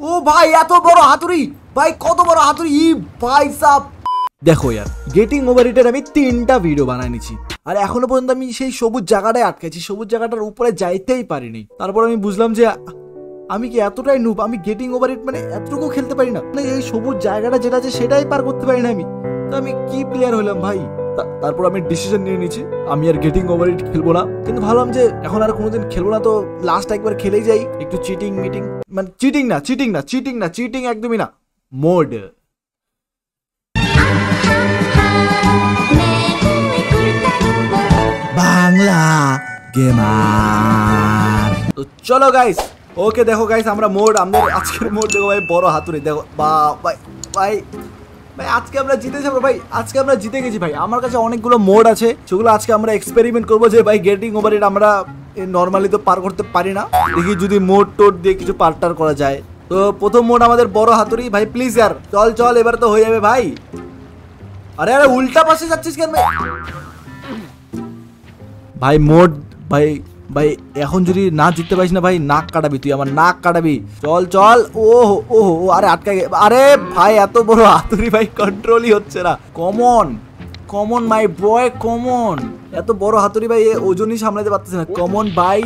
ও ভাই, এত বড় হাতুড়ি। ভাই, কত বড় হাতুড়ি? ভাই সাপ দেখো ইয়ার গেটিং ওভার ইটের আমি তিনটা ভিডিও বানাই নিছি আর এখনও পর্যন্ত আমি সেই সবুজ জায়গাটায় আটকেছি। সবুজ জায়গাটার উপরে যাইতেই পারিনি। তারপর আমি বুঝলাম যে, আমি কি এতটাই নুব আমি গেটিং ওভার ইট মানে এতটুকু খেলতে পারি না। মানে এই সবুজ জায়গাটা যেটা আছে সেটাই পার করতে পারি না আমি। তো আমি কি প্লেয়ার হলাম ভাই? তারপর আমি ডিসিশন নিয়ে নিয়েছি। আমি আর গেটিং ওভার ইট খেলব না। কিন্তু ভাবলাম যে এখন আর কোনোদিন খেলব না তো লাস্ট একবার খেলেই যাই। একটু চিটিং মিটিং মানে চিটিং না চিটিং না চিটিং না চিটিং একদমই না। মোড তো চলো গাইস ওকে দেখো গাইস আমরা মোড আমাদের আজকের মোড দেখো ভাই, বড় হাতুড়ি। দেখো, বা, ভাই ভাই। ভাই, আজকে আমরা জিতে যাব। ভাই, আজকে আমরা জিতে গেছি, ভাই। আমার কাছে অনেকগুলো মোড আছে সেগুলো আজকে আমরা এক্সপেরিমেন্ট করব যে, ভাই গেটিং ওভার ইট আমরা নর্মালি তো পার করতে পারি না। দেখি যদি মোড টোড দিয়ে কিছু পার্টার করা যায়। তো প্রথম মোড আমাদের বড় হাতুড়ি। ভাই প্লিজ ইয়ার চল চল, এবার তো হয়ে যাবে, ভাই। আরে আরে, উল্টা পাশে যাচ্ছিস কেন, ভাই? ভাই, মোড, ভাই ভাই, এখন যদি না জিততে পারিস না ভাই, নাক কাটাবি তুই, আমার নাক কাটাবি। চল চল। ও ও আরে আটকা গে আরে ভাই, এত বড় হাতুড়ি ভাই কন্ট্রোলই হচ্ছে না। Come on come on my boy come on এত বড় হাতুড়ি ভাই ওজনই সামলাতে পারতেছে না। কমন ভাই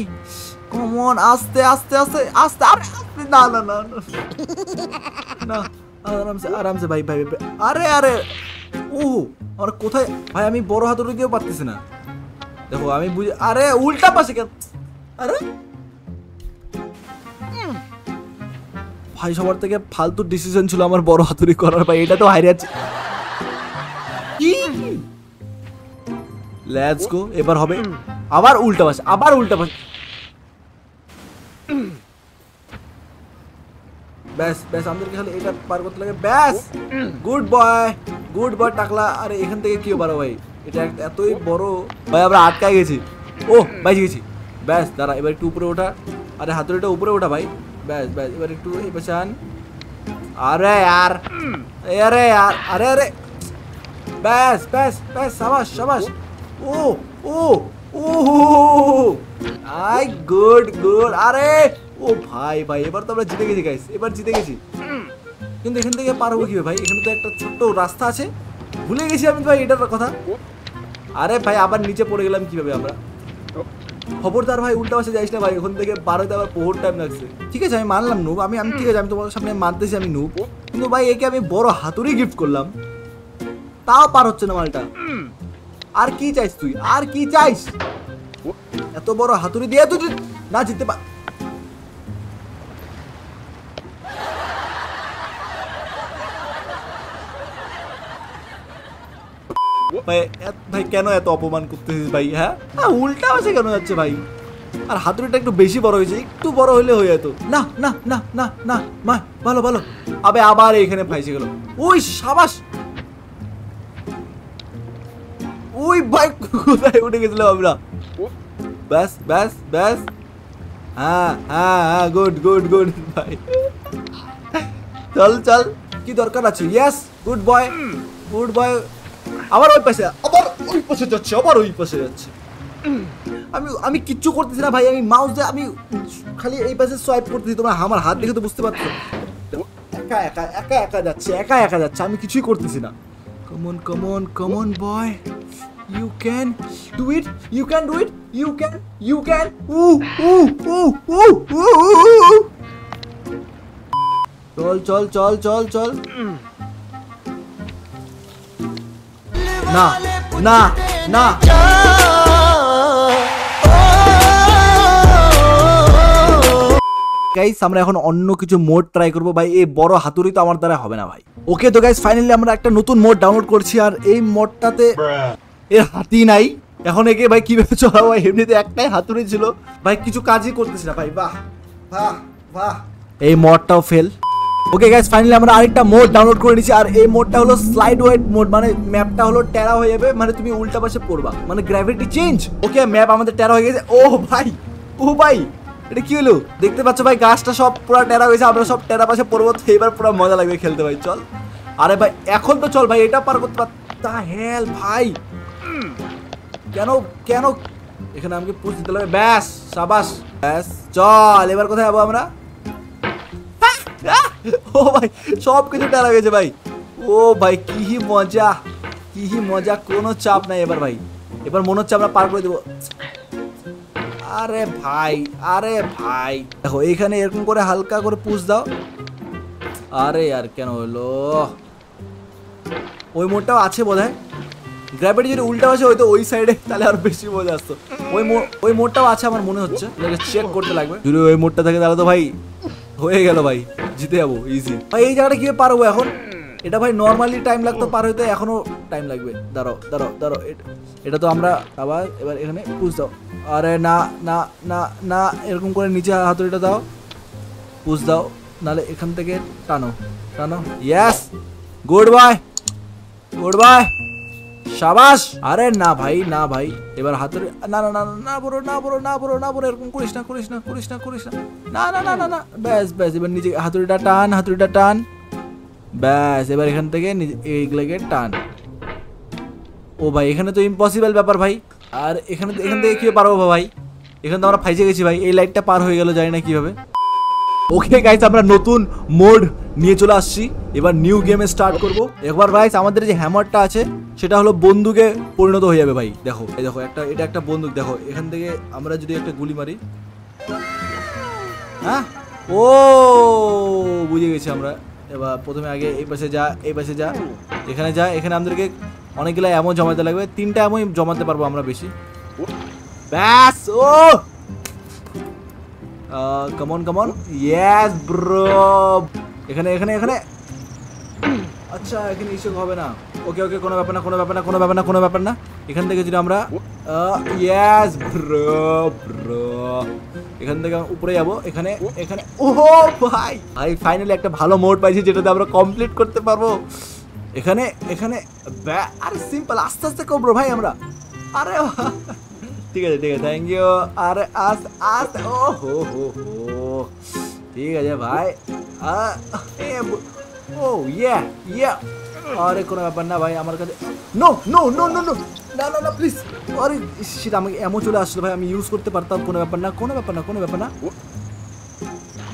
কমন আস্তে আস্তে আস্তে আস্তে, আরে আস্তে না না না না। আরামসে আরামসে, ভাই ভাই ভাই। আরে আরে। ও আমার কোথায় ভাই, আমি বড় হাতুড়ি দিয়েও পারতেছি না। দেখো আমি বুঝি আরে উল্টা পাশে কেন? আরে। ভাই সবার থেকে ফালতু ডিসিশন ছিল আমার বড় হাতুড়ি করার ভাই এটা তো যাচ্ছে। কি? লেটস গো এবার হবে। আবার উল্টা পাশে আবার উল্টা পাশে। ব্যাস ব্যাস আমাদেরকে খালি এটা পার করতে লাগে। ব্যাস! গুড বয় গুড বয় টাকলা। আরে এখান থেকে কি পারো ভাই? এটা এতই বড়। ভাই, আমরা আটকায় গেছি। ও বাইজ গেছি। ব্যাস, দাঁড়া, এবার একটু উপরে ওঠা। আরে হাতুড়িটা উপরে ওঠা, ভাই। ব্যাস ব্যাস, এবার একটু এবার চান। আরে, আর আরে আর, আরে আরে। ব্যাস ব্যাস ব্যাস, সাবাস সাবাস। ও ও ও আই, গুড গুড। আরে, ও ভাই ভাই, এবার তো আমরা জিতে গেছি গাইস এবার জিতে গেছি। কিন্তু এখান থেকে পারব কীভাবে, ভাই? এখানে তো একটা ছোট্ট রাস্তা আছে। ভুলে গেছি আমি, ভাই, এটার কথা। আরে ভাই আবার নিচে পড়ে গেলাম কীভাবে আমরা? খবরদার ভাই উল্টা পাশে যাইস না ভাই ওখান থেকে পার হতে আবার পোহর টাইম লাগছে। ঠিক আছে আমি মানলাম নুব আমি আমি ঠিক আছে আমি তোমার সামনে মানতেছি আমি নুব কিন্তু ভাই একে আমি বড় হাতুড়ি গিফট করলাম। তাও পার হচ্ছে না মালটা। আর কি চাইস তুই? আর কি চাইস? এত বড় হাতুড়ি দিয়ে তুই না জিততে পার ভাই ভাই কেন এত অপমান করতেছিস ভাই হ্যাঁ? হ্যাঁ, উল্টা পাশে কেন যাচ্ছে ভাই? আর হাতুড়িটা একটু বেশি বড় হয়েছে একটু বড় হলে হয়ে যেত। না না না না না মা ভালো ভালো আবে আবার এখানে ফাইসে গেল। ওই সাবাস! ওই ভাই কোথায় উঠে গেছিলাম আমরা? ব্যাস ব্যাস ব্যাস। হ্যাঁ হ্যাঁ হ্যাঁ গুড গুড গুড ভাই। চল চল কি দরকার আছে? Yes good boy good boy আবার ওই পাশে, আবার ওই পাশে যাচ্ছে, আবার ওই পাশে যাচ্ছে। আমি আমি কিচ্ছু করতেছি না ভাই, আমি মাউস দিয়ে, আমি খালি এই পাশে সোয়াইপ করতেছি। তোমরা আমার হাত দেখে তো বুঝতে পারছ। একা একা একা একা যাচ্ছে, একা একা যাচ্ছে, আমি কিছুই করতেছি না। Come on come on come on boy you can do it you can do it you can you can উ উ উ উ উ চল চল চল চল চল। না না না। গাইস আমরা এখন অন্য কিছু মোড ট্রাই করব। ভাই এই বড় হাতুড়ি তো আমার দ্বারা হবে না ভাই। ওকে তো গাইস ফাইনালি আমরা একটা নতুন মোড ডাউনলোড করছি আর এই মোডটাতে এর হাতি নাই। এখন একে ভাই কীভাবে চলা ভাই? এমনিতে একটাই হাতুড়ি ছিল। ভাই কিছু কাজই করতেছি না ভাই। বাহ বাহ বাহ। এই মোডটাও ফেল ওকে গাইস ফাইনালি আমরা আরেকটা মোড ডাউনলোড করে নিয়েছি, আর এই মোডটা হলো স্লাইড ওয়েট মোড মানে ম্যাপটা হলো টেরা হয়ে যাবে মানে তুমি উল্টা পাশে পড়বা মানে গ্র্যাভিটি চেঞ্জ ওকে ম্যাপ আমাদের টেরা হয়ে গেছে। ও ভাই ও ভাই, এটা কি হলো? দেখতে পাচ্ছ ভাই, গাছটা সব পুরো টেরা হয়েছে, আমরা সব টেরা পাশে পড়ব এবার পুরো মজা লাগবে খেলতে ভাই, চল। আরে ভাই, এখন তো চল ভাই, এটা পার করতে পার তা হেল ভাই। কেন কেন? এখানে আমাকে পুষ দিতে হবে ব্যাস, সাবাস। ব্যাস, চল, এবার কোথায় যাব আমরা! ও ভাই, সব কিছু টালা গেছে ভাই। ও ভাই, কি মজা কি মজা, কোনো চাপ নাই এবার ভাই। এবার মনে হচ্ছে আমরা পার করে দেবো। আরে ভাই আরে ভাই। দেখো এইখানে এরকম করে হালকা করে পুষ দাও। আরে আর কেন হলো? ওই মোড়টাও আছে বোধ হয় গ্র্যাভিটি যদি উল্টা আছে হয়তো ওই সাইডে তাহলে আর বেশি মজা আসতো। ওই ওই মোড়টাও আছে আমার মনে হচ্ছে। চেক করতে লাগবে। যদি ওই মোড়টা থাকে, তাহলে তো ভাই হয়ে গেল ভাই, জিতে যাব ইজি ভাই, এই জায়গাটা কীভাবে পার হব এখন? এটা ভাই নর্মালি টাইম লাগতো পার হইতে এখনও টাইম লাগবে। দাঁড়াও দাঁড়াও দাঁড়াও এটা- এটা তো আমরা আবার এবার এখানে পুষ দাও। আরে না না না না, এরকম করে নিচে হাতুড়িটা দাও। পুষ দাও, নাহলে এখান থেকে টানো টানো। Yes good boy good boy সাবাস! আরে না ভাই না ভাই। এবার হাতের না না না না, বড় না বড় না বড় না বড় এরকম করিস না করিস না করিস না করিস না। না না না না না। ব্যাস ব্যাস এবার নিজে হাতুড়িটা টান হাতুড়িটা টান। ব্যাস এবার এখান থেকে এইগুলোকে টান। ও ভাই এখানে তো ইম্পসিবল ব্যাপার ভাই। আর এখানে এখান থেকে কি পারব ভাই? এখানে তো আমরা ফাইজে গেছি ভাই। এই লাইটটা পার হয়ে গেল জানি না কীভাবে। ওকে গাইস আমরা নতুন মোড নিয়ে চলে আসছি। এবার নিউ গেমে স্টার্ট করব। একবার গাইস আমাদের যে হ্যামারটা আছে, সেটা হলো বন্দুকে পরিণত হয়ে যাবে ভাই। দেখো, এই দেখো, একটা, এটা একটা বন্দুক। দেখো, এখান থেকে আমরা যদি একটা গুলি মারি। হ্যাঁ? ও, বুঝে গেছি আমরা। এবার প্রথমে আগে এই পাশে যা, এই পাশে যা। এখানে যা, এখানে আমাদেরকে অনেকগুলো এমন জমাতে লাগবে। তিনটা এমন জমাতে পারব আমরা বেশি। ব্যাস, ও! Come on come on yes bro এখানে এখানে এখানে। আচ্ছা এখানে ইস্যু হবে না। ওকে ওকে কোনো ব্যাপার না, কোনো ব্যাপার না, কোনো ব্যাপার না, কোনো ব্যাপার না। এখান থেকে যদি আমরা ইয়াস ব্রো ব্রো এখান থেকে উপরে যাব। এখানে এখানে। ওহো, ভাই। ভাই ফাইনালি একটা ভালো মোড পাইছি যেটাতে আমরা কমপ্লিট করতে পারব। এখানে এখানে। আরে সিম্পল আস্তে আস্তে করব ভাই, আমরা। আরে। ঠিক আছে ঠিক আছে থ্যাংক ইউ আরে আস্তে আস্তে ও হো হো হো ঠিক আছে ভাই আ- এ ব- ও ইয়া ইয়া আরে কোনো ব্যাপার না ভাই আমার কাছে no no no no no না না না প্লিজ আরে সেটা আমাকে এমন চলে আসলো ভাই আমি ইউজ করতে পারতাম কোনো ব্যাপার না কোনো ব্যাপার না কোনো ব্যাপার না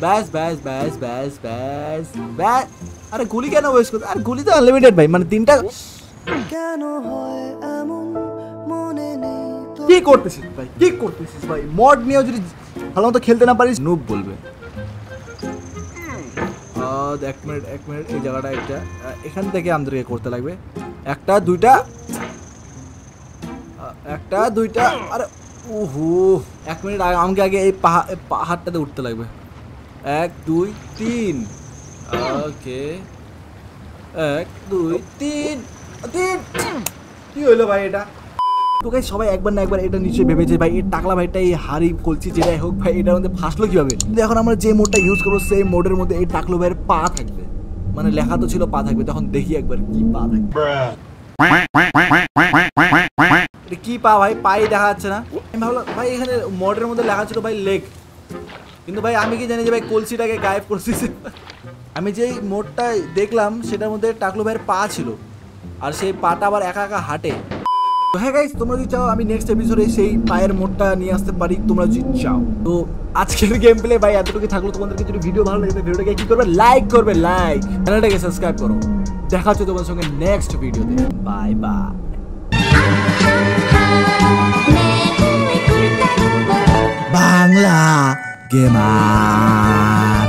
ব্যাস ব্যাস ব্যাস ব্যাস ব্যাস ব্যাস আরে গুলি কেন ওয়েস্ট করতে আরে গুলি তো আনলিমিটেড ভাই মানে তিনটা কেন হয় এমন মনে নেই তো কি করতেছিস ভাই? কি করতেছিস ভাই? মড নিয়েও যদি ভালো মতো খেলতে না পারিস? নুব বলবে। আহ, এক মিনিট এক মিনিট এই জায়গাটা একটা। আহ, এখান থেকে আমাদেরকে করতে লাগবে? একটা দুইটা। আহ, একটা দুইটা। আরে ওহো এক মিনিট আগে আমাকে আগে এই পাহাড় এই পাহাড়টাতে উঠতে লাগবে। এক দুই তিন। ওকে। এক দুই তিন। তিন। কি হইল ভাই এটা? তো গাইস সবাই একবার না একবার এটা নিশ্চয়ই ভেবেছে, ভাই এই টাকলা ভাইটা, এই হাড়ি কলছি যেটাই হোক, ভাই, এটার মধ্যে ফাঁসলো কীভাবে? কিন্তু এখন আমরা যে মোডটা ইউজ করব, সেই মোডের মধ্যে এই টাকলো ভাইয়ের পা থাকবে। মানে লেখা তো ছিল পা থাকবে, তখন দেখি একবার কি পা থাকবে। কি পা, ভাই? পাই দেখা যাচ্ছে না। আমি ভাবলাম, ভাই, এখানে মোডের মধ্যে লেখা ছিল, ভাই লেগ কিন্তু ভাই, আমি কি জানি যে, ভাই, কলসিটাকে গায়েব করছি আমি যেই মোডটা দেখলাম, সেটার মধ্যে টাকলু ভাইয়ের পা ছিল। আর সেই পাটা আবার একা একা হাঁটে। তো হ্যাঁ গাইস তোমরা যদি চাও আমি নেক্সট এপিসোডে সেই পায়ের মোডটা নিয়ে আসতে পারি, তোমরা যদি চাও। তো আজকের গেম প্লে ভাই, এতটুকু থাকল। তোমাদেরকে যদি ভিডিও ভালো লাগে ভিডিওটাকে কি করবে? লাইক করবে লাইক চ্যানেলটাকে সাবস্ক্রাইব করো। দেখা হচ্ছে তোমার সঙ্গে নেক্সট ভিডিওতে বাই বাই বাংলা গেমার